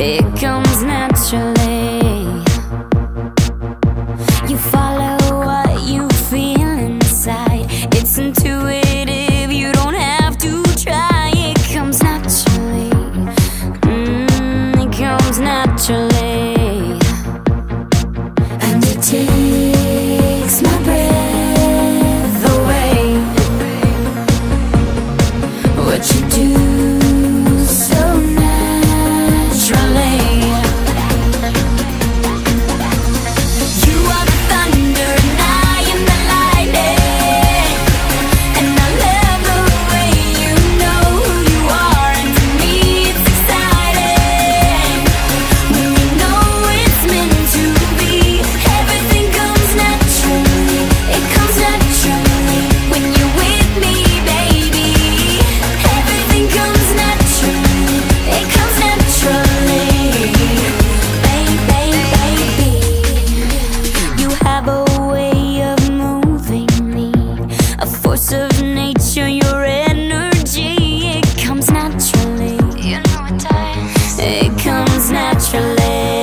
It comes naturally. of nature your energy It comes naturally.